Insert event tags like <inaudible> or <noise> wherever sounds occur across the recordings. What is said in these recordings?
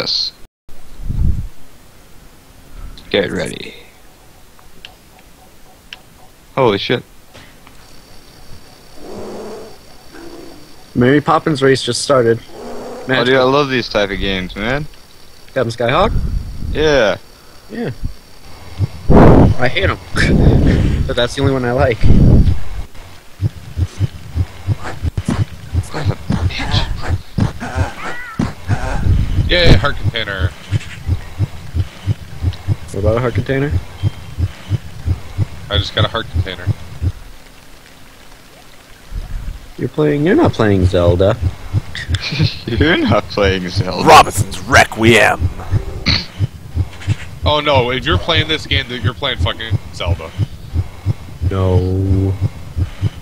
guess. Get ready. Holy shit. Mary Poppins race just started. Oh, dude, I love these type of games, man. Captain Skyhawk? Yeah. Yeah. I hate him. <laughs> but that's the only one I like. Son of a bitch. Yay, heart container. What about a heart container? I just got a heart container. You're playing. You're not playing Zelda. <laughs> You're not playing Zelda. Robinson's Requiem. Oh no, if you're playing this game, then you're playing fucking Zelda. No.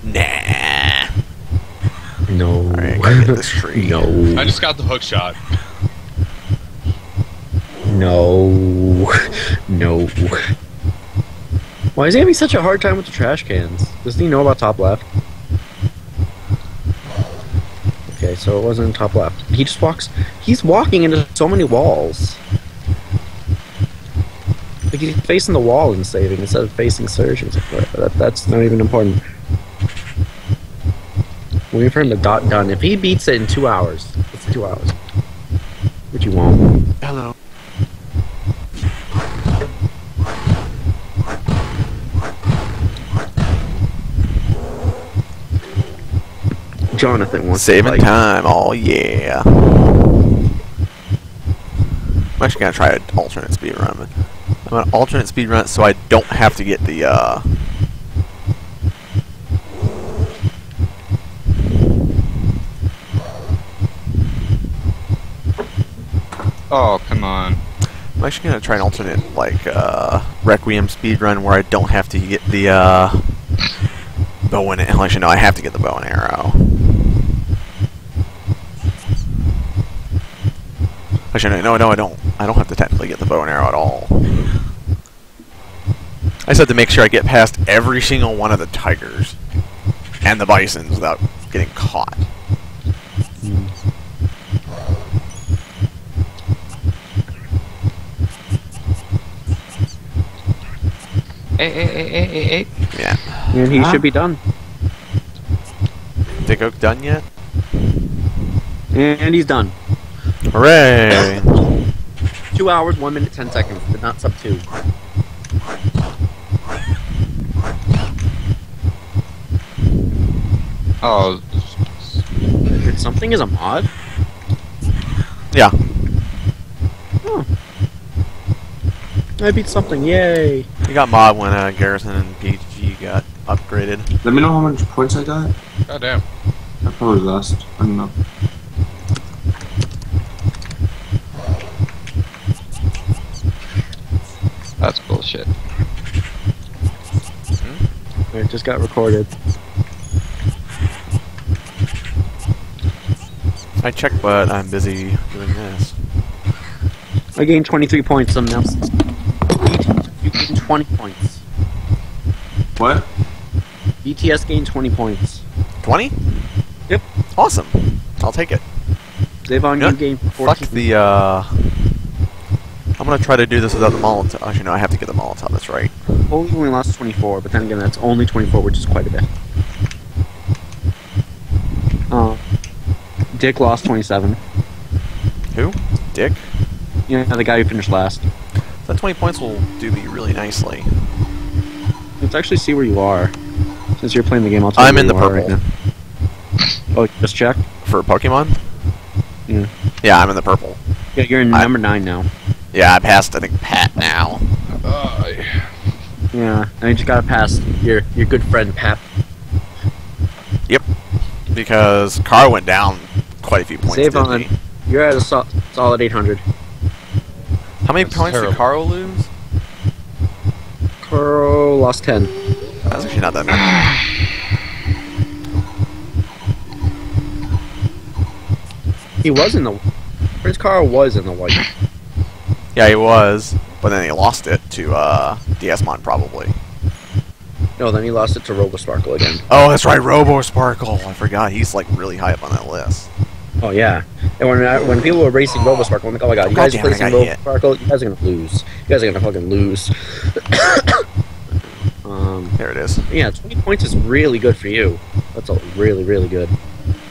Nah. No. Alright, gotta get this <laughs> tree. I just got the hook shot. No. No. Why is he having such a hard time with the trash cans? Doesn't he know about top left? Okay, so it wasn't top left. He just walks. He's walking into so many walls. Like he's facing the wall and saving instead of facing Surge. That, that's not even important. Waiting for him to dot done. If he beats it in two hours, it's two hours. Which you won't. Hello. Jonathan wants Saving fight. time. Oh yeah. I'm actually gonna try an alternate speed run. I'm gonna alternate speed run so I don't have to get the uh Oh, come on. I'm actually gonna try an alternate like uh Requiem speed run where I don't have to get the uh bow and actually no I have to get the bow and arrow. Actually no no I don't I don't have to technically get the bow and arrow at all. I just have to make sure I get past every single one of the tigers and the bisons without getting caught. Hey, hey, hey, hey, hey, hey. Yeah. And he ah. should be done. Dick Oak done yet? And he's done. Hooray! Two hours, one minute, ten seconds, but not sub two. Oh, If something is a mod? yeah. Oh. I beat something, yay! We got mod when uh, Garrison and PG got upgraded. Let me know how much points I got. God damn. I probably lost. I don't know. that's bullshit. It just got recorded. I checked, but I'm busy doing this. I gained 23 points, something else. You gained 20 points. What? BTS gained 20 points. 20? Yep. Awesome. I'll take it. Zavon, Yeah, you gained 14. Fuck the, uh... I'm gonna try to do this without the Molotov. Actually, no, I have to get the Molotov, that's right. You only lost 24, but then again, that's only 24, which is quite a bit. Uh, Dick lost 27. Who? Dick? You know, the guy who finished last. That 20 points will do me really nicely. Let's actually see where you are. Since you're playing the game, I'll tell I'm you in the purple. right now. Oh, just check. For Pokemon? Yeah. Yeah, I'm in the purple. Yeah, you're in I- number nine now. Yeah, I passed, I think, Pat now. Uh, Yeah, and you just gotta pass your your good friend Pat. Yep. Because Carl went down quite a few points, Save on. he? You're at a sol- solid 800. How many That's points terrible. did Carl lose? Carl lost 10. That's actually not that many. He was in the. Prince Carl was in the white. Yeah, he was, but then he lost it to uh, Diasmon probably. No, then he lost it to Robosparkle again. Oh, that's right, Robo Sparkle. I forgot he's like really high up on that list. Oh yeah. And when I, when people were racing RoboSparkle, I'm like, oh my god, you God guys damn it, I racing got hit. RoboSparkle, you guys are gonna lose. You guys are gonna fucking lose. <coughs> um, There it is. yeah, 20 points is really good for you. That's a really really good.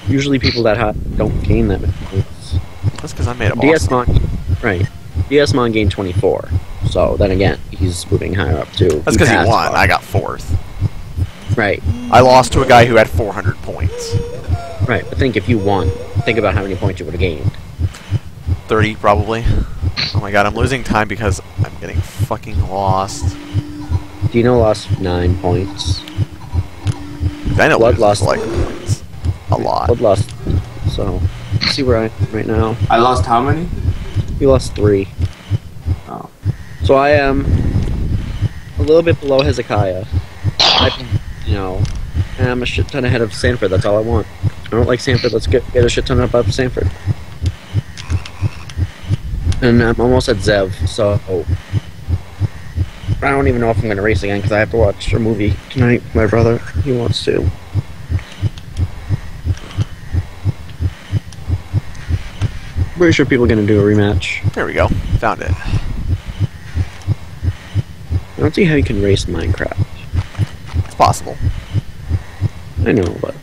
Usually people that hot don't gain that many points. That's because I made a DS awesome. Mon, right? Diasmon gained 24. So then again, he's moving higher up too. That's because he, he, won. I got fourth. Right. I lost to a guy who had 400 points. Right, but think if you won, think about how many points you would have gained. 30, probably. Oh my god, I'm losing time because I'm getting fucking lost. Dino lost 9 points. Dino Blood lost like points. A lot. Blood lost. So, see where I am right now. I lost how many? You lost 3. So I am a little bit below Hezekiah. I, you know, and I'm a shit ton ahead of Sanford. That's all I want. I don't like Sanford. Let's get get a shit ton above Sanford. And I'm almost at Zev. So I don't even know if I'm going to race again because I have to watch a movie tonight. My brother, he wants to. Pretty sure people are going to do a rematch. There we go. Found it. I don't see how you can race Minecraft. It's possible. I know, but.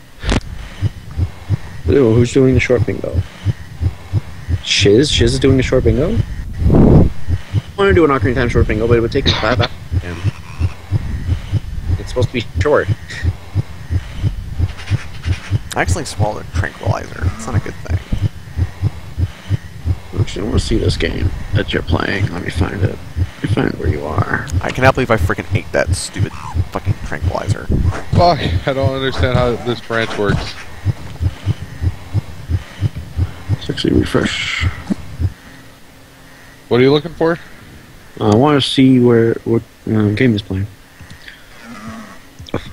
Ooh, who's doing the short bingo? Shiz? Shiz is doing the short bingo? I want to do an Ocarina of Time short bingo, but it would take me five hours. Damn. It's supposed to be short. I accidentally swallowed a tranquilizer. It's not a good thing. I Actually, I want to see this game that you're playing. Let me find it. Let where you are. I cannot believe I freaking ate that stupid fucking tranquilizer. Fuck, I don't understand how this branch works. Let's actually refresh. What are you looking for? Uh, I want to see where what uh, game is playing.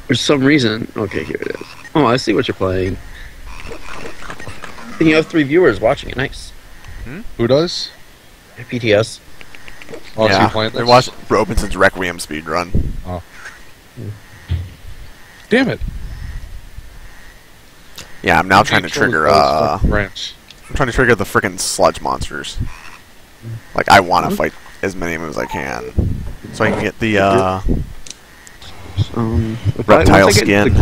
For some reason, okay, here it is. Oh, I see what you're playing. And you have three viewers watching it. Nice. Who does? PTS. Oh, so yeah, you playing they this? watched Robinson's Requiem speedrun. Damn it. Yeah, I'm now trying to trigger, uh, fucking branch. I'm trying to trigger the freaking sludge monsters. Like, I want to fight as many of them as I can. So I can get the, uh, Um, reptile once I skin. the-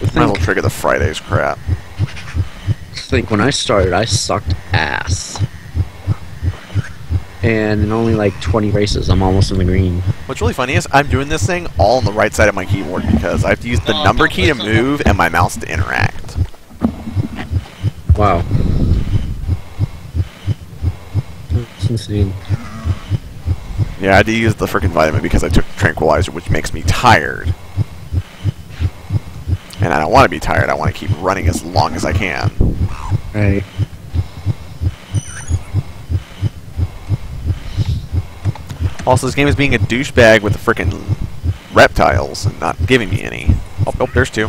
Might as well trigger the Fridays crap. think when I started, I sucked ass. And in only like 20 races, I'm almost in the green. What's really funny is I'm doing this thing all on the right side of my keyboard because I have to use the Oh, number key to move and my mouse to interact. Wow. That's insane. Yeah, I had to use the freaking vitamin because I took tranquilizer, which makes me tired. And I don't want to be tired. I want to keep running as long as I can. Right. Also, this game is being a douchebag with the freaking reptiles and not giving me any. Oh, oh there's two.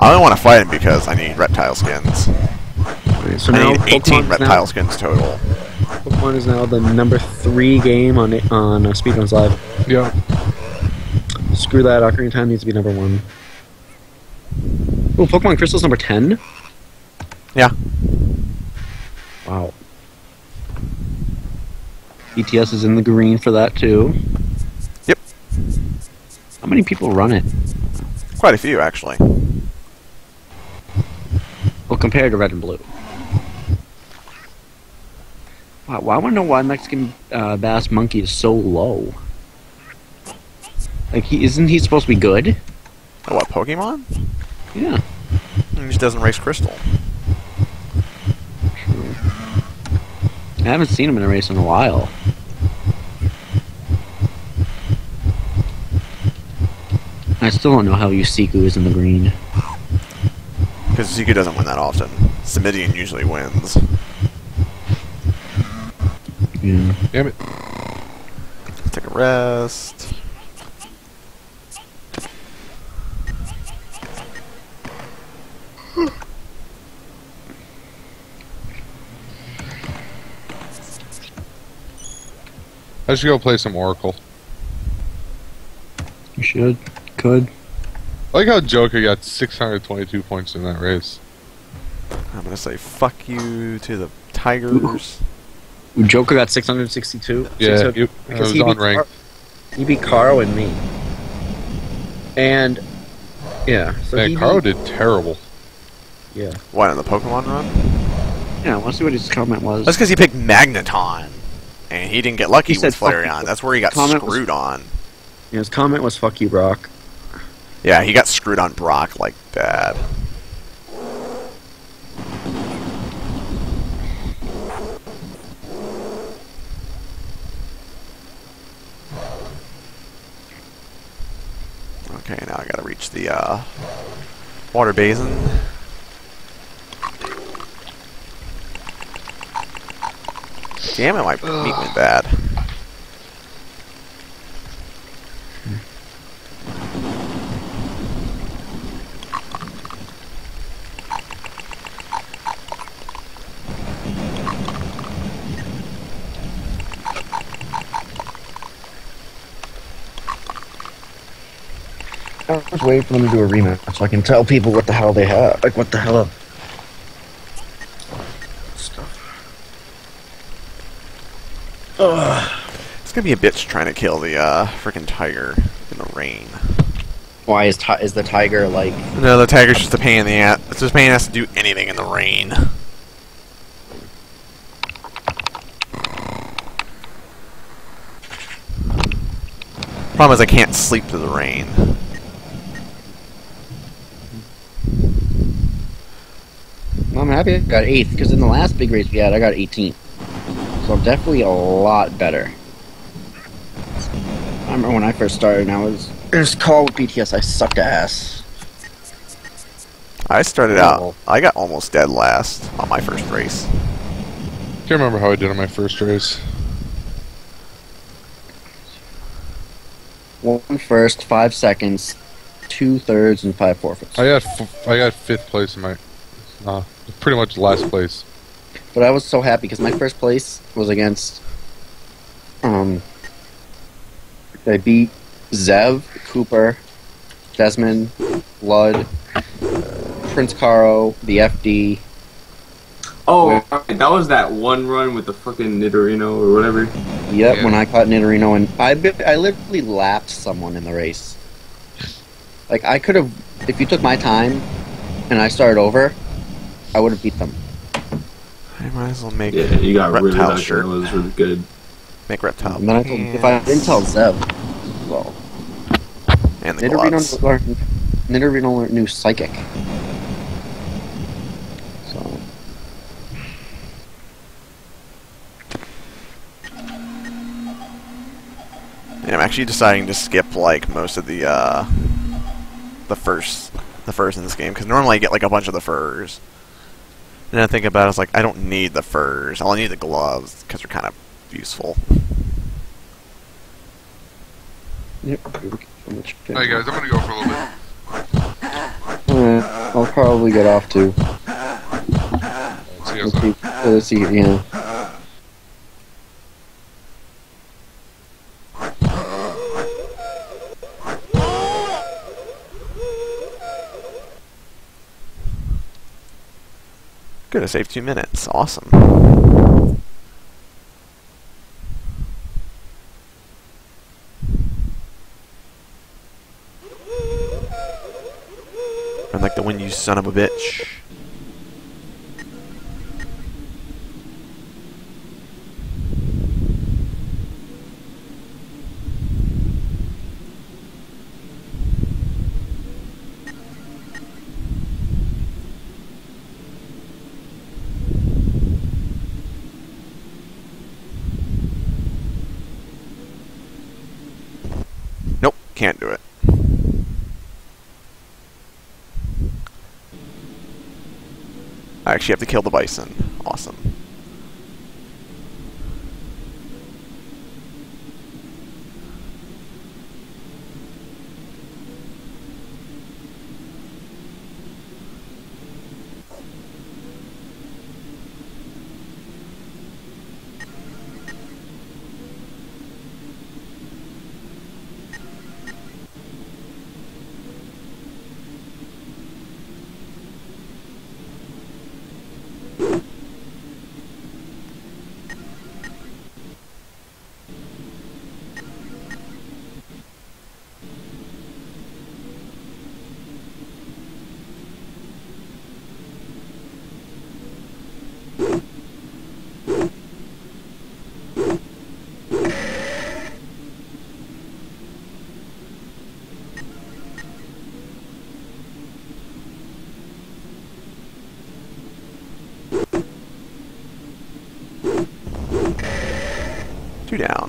I only want to fight him because I need reptile skins. Right, so I now need 18 Pokemon's reptile now, skins total. Pokemon is now the number three game on it, on uh, Speedruns Live. Yeah. Screw that. Ocarina of Time needs to be number one. Oh, Pokemon Crystal's number ten. Yeah. Wow. BTS is in the green for that too. Yep. How many people run it? Quite a few, actually. Well, compared to red and blue. Wow, well, I want to know why Mexican uh, Bass Monkey is so low. Like, he isn't he supposed to be good? Oh, what, Pokemon? Yeah. He just doesn't race Crystal. I haven't seen him in a race in a while. I still don't know how Yusiku is in the green. Because Zika doesn't win that often. Simidian usually wins. Yeah. Damn it. Take a rest. I should go play some Oracle. You should. Could. I like how Joker got 622 points in that race. I'm gonna say fuck you to the Tigers. Joker got 662. Yeah, 600 you- it because was he beat, unranked. Car- he beat Caro and me. And yeah, so Man, he Caro did terrible. yeah. Why in the Pokemon run? Yeah, let's see what his comment was. That's because he picked Magneton, and he didn't get lucky He with Flareon. That's where he got Comment was- screwed on. Yeah, his comment was "fuck you, Brock." Yeah, he got screwed on Brock like bad. Okay, now I gotta reach the uh, water basin. Damn it, my meat went bad. I was waiting for them to do a rematch so I can tell people what the hell they have. Like, what the hell? It's gonna be a bitch trying to kill the uh, freaking tiger in the rain. Why is ti- is the tiger like? No, the tiger's just a pain in the ass. It's just a pain in the ass to do anything in the rain. Problem is, I can't sleep through the rain. I'm happy I got eighth because in the last big race we had, I got 18th. So I'm definitely a lot better. I remember when I first started, and I was just call with BTS. I sucked ass. I started Oh. out. I got almost dead last on my first race. Can't remember how I did on my first race. One first, five seconds, two thirds, and five forfeits. I got f- I got fifth place in my, uh, pretty much last place. But I was so happy because my first place was against. Um. I beat Zev, Cooper, Desmond, Blood, Prince Caro, the FD. Oh, that was that one run with the fucking Nidorino or whatever. Yep, Yeah. when I caught Nidorino, and I, I literally lapped someone in the race. Like, I could have. If you took my time and I started over, I would have beat them. I might as well make Yeah, you got really reptile lucky. shirt. That was really good. Make reptile. And then I told, if I didn't tell Zev, well, and the gloves. Nidorino learned, Nidorino learned new psychic. So And I'm actually deciding to skip like most of the uh, the first the furs in this game because normally I get like a bunch of the furs. And I think about it, I was like, I don't need the furs. I only need the gloves because they're kind of useful. Yep. Hey guys, I'm gonna go for a little bit. Uh, I'll probably get off too. See you Let's see, let's see, yeah. Good, I saved two minutes. Awesome. I'm like the win, you son of a bitch. Nope, can't do it. I actually have to kill the bison. Awesome. Two down.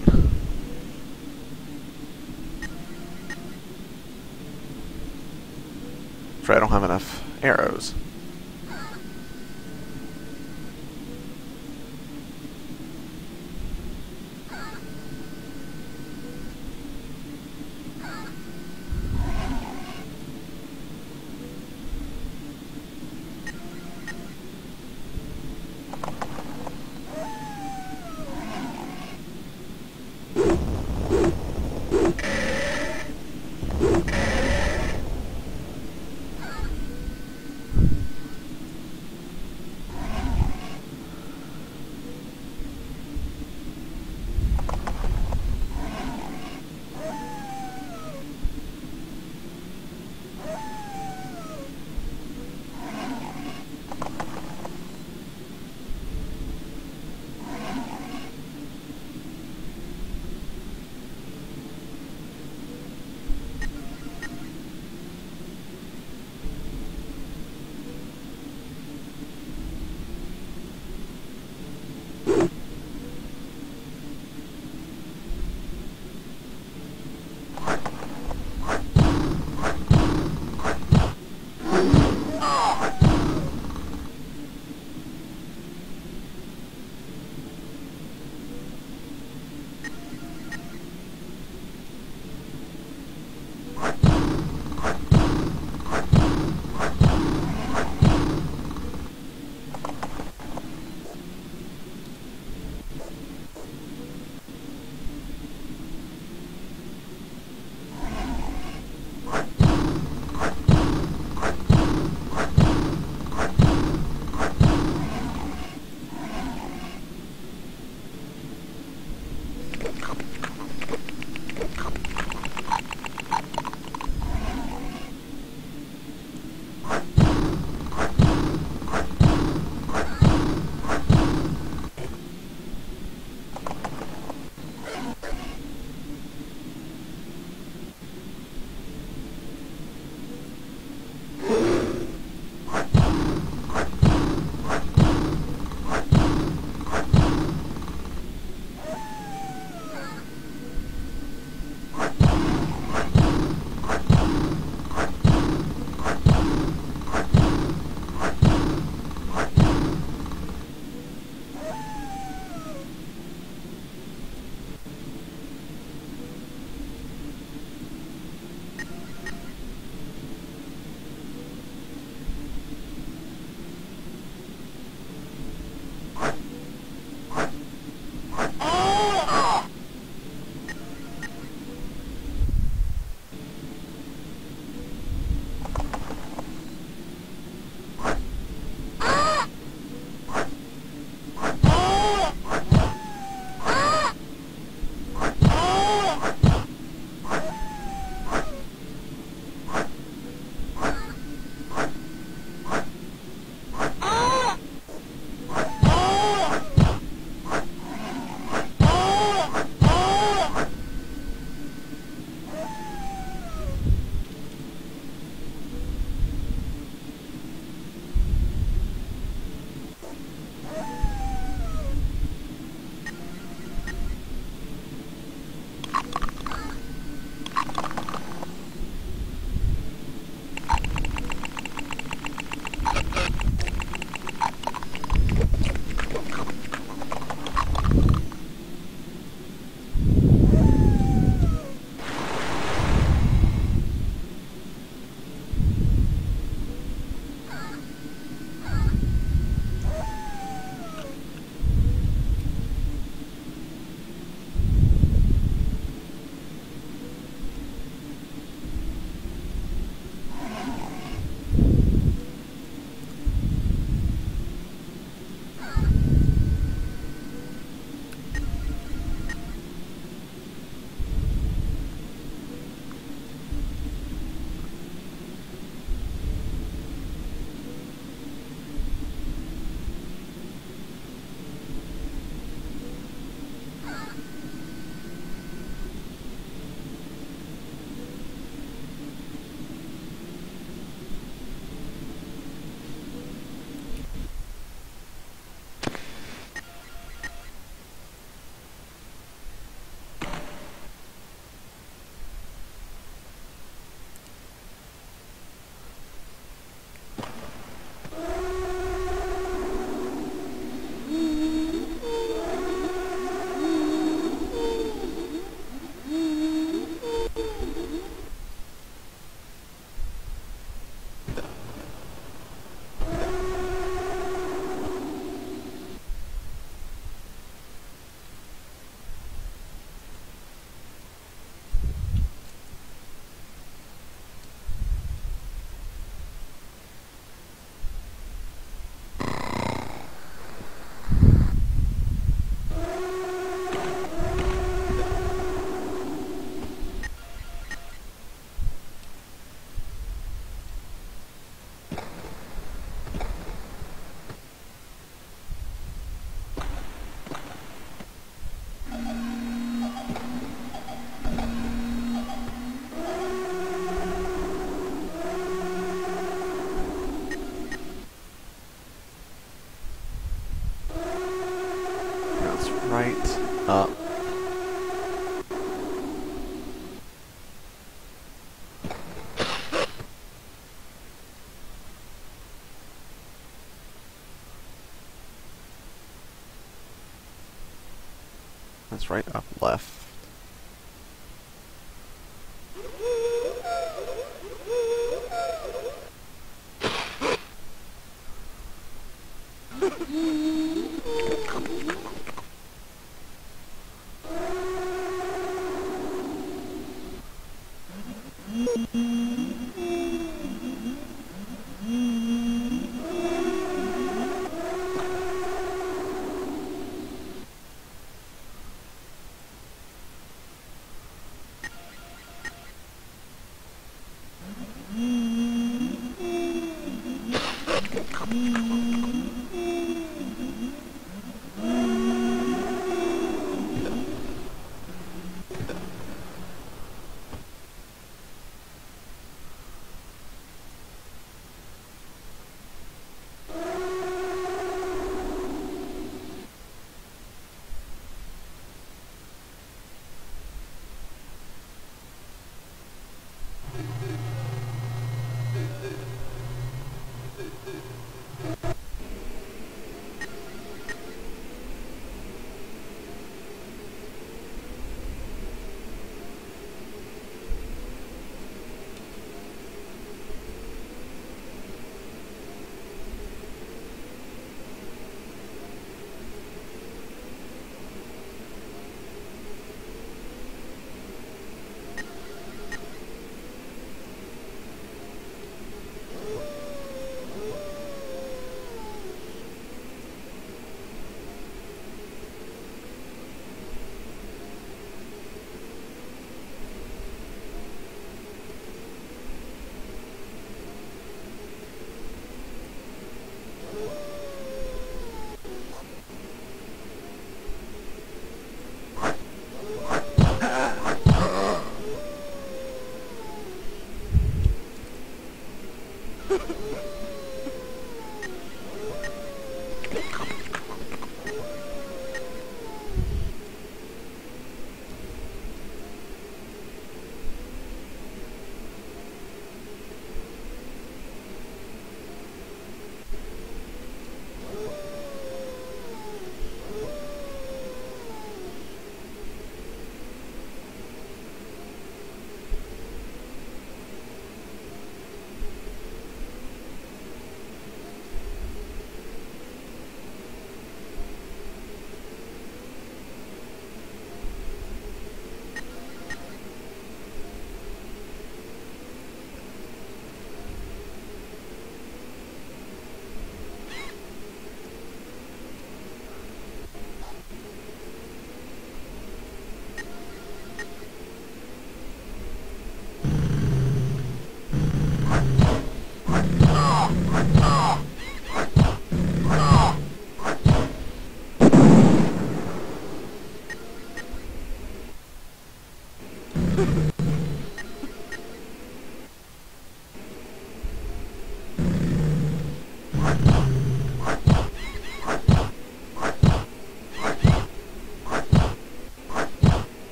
Right up.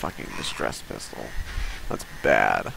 Fucking distress pistol. That's bad.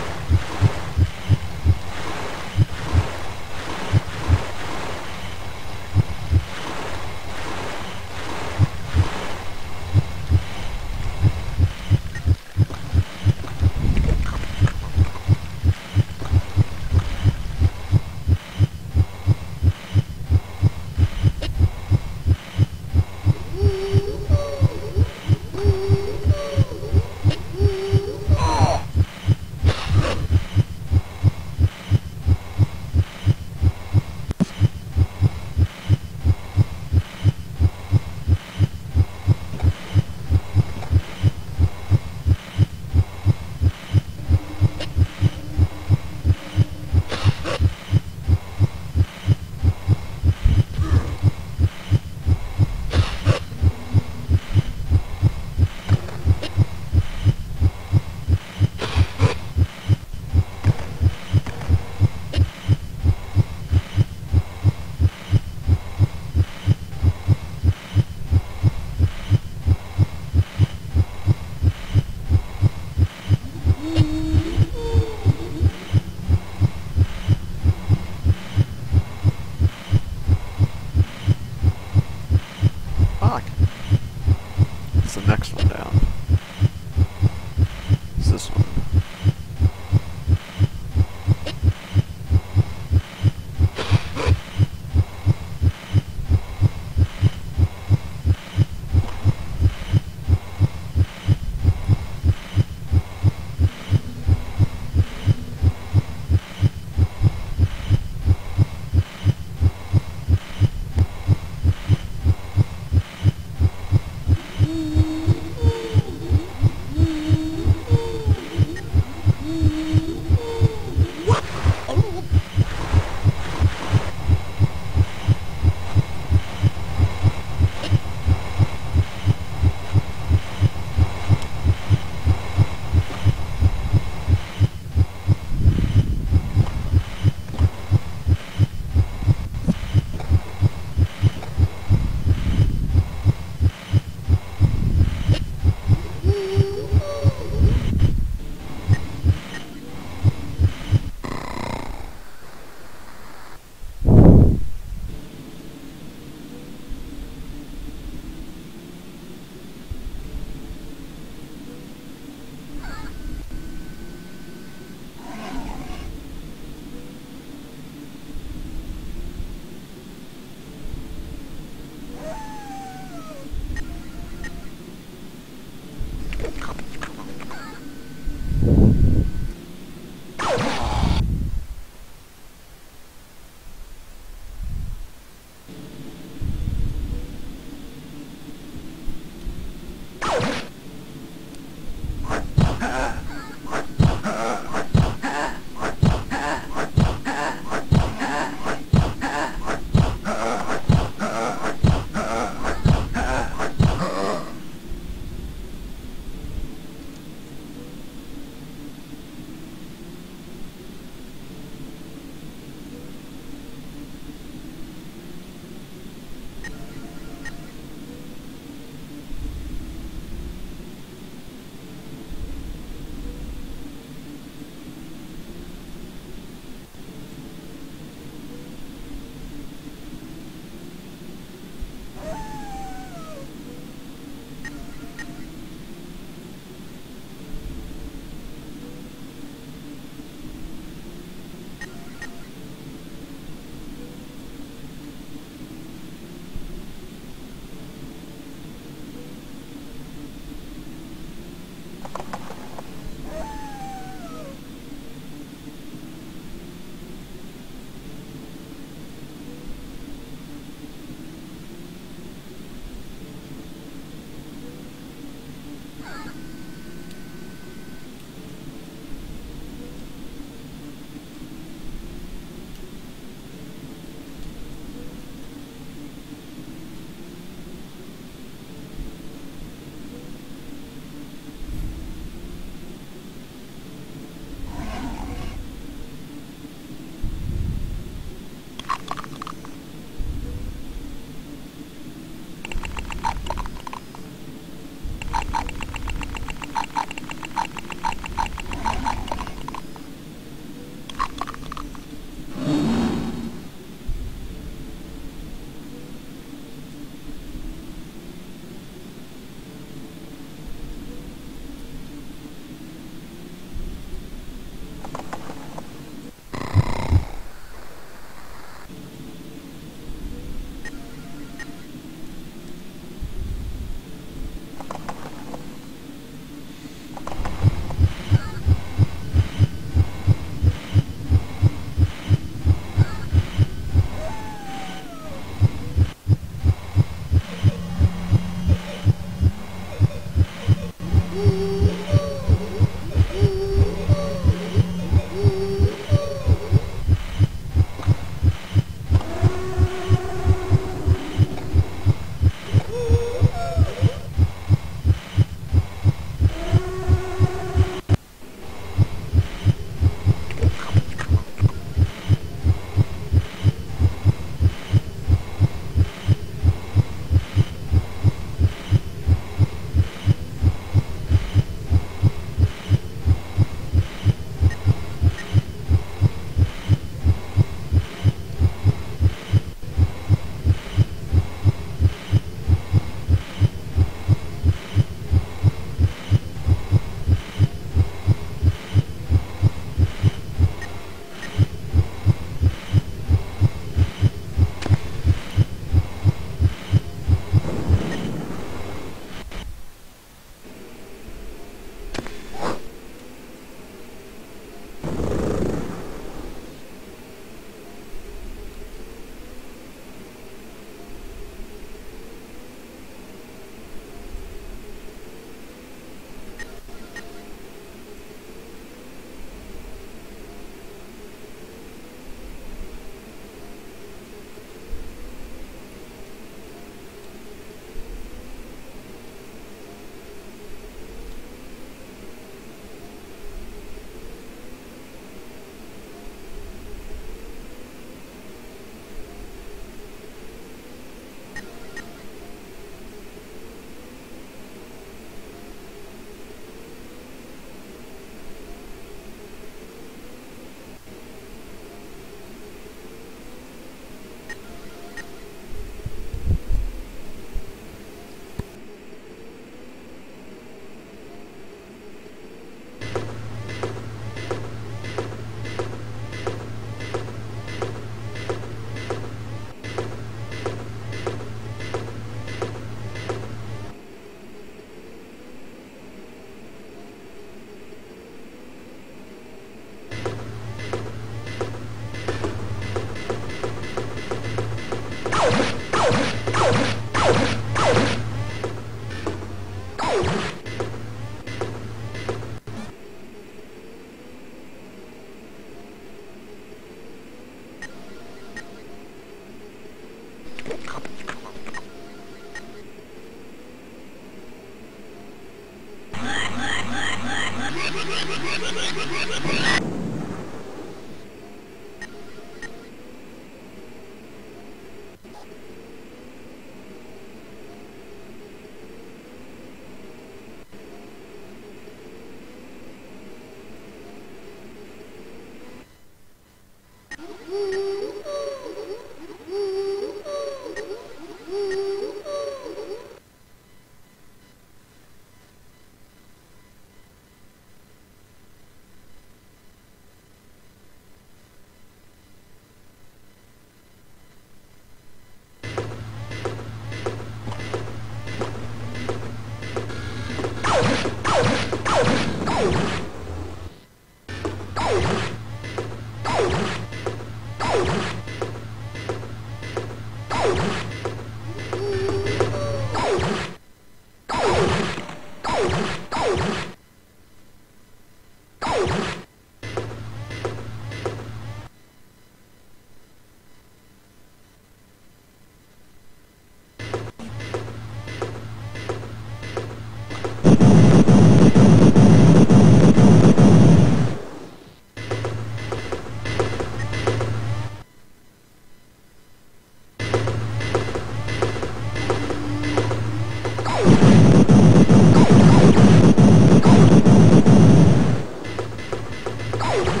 you